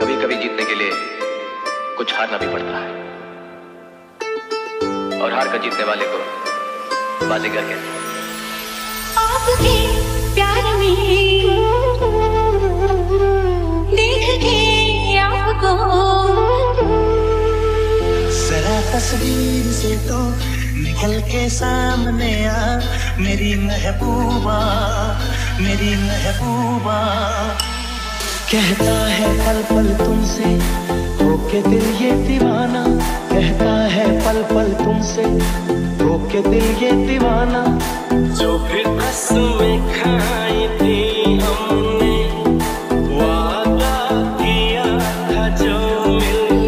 कभी कभी जीतने के लिए कुछ हारना भी पड़ता है। और हार कर जीतने वाले को बाजीगर कहते हैं आपके प्यार में देख के आपको जरा तस्वीर से तो निकल के सामने आ मेरी महबूबा मेरी महबूबा। कहता है पल पल तुमसे, होके दिल ये दीवाना। कहता है पल पल तुमसे, होके दिल ये दीवाना। जो फिर में खाई थी हमने वादा किया था जो मिलके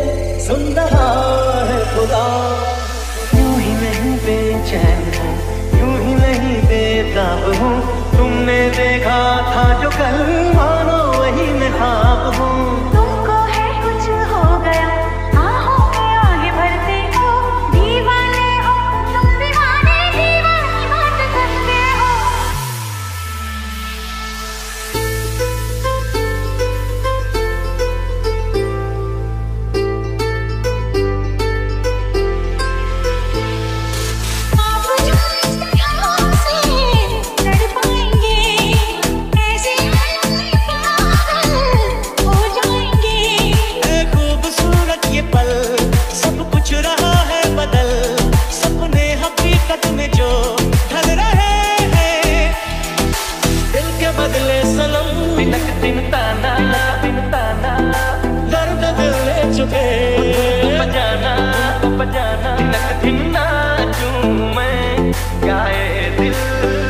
अब हूँ। तुमने देखा था जो कल तिलक धिन्ना चूमे गाए दिल।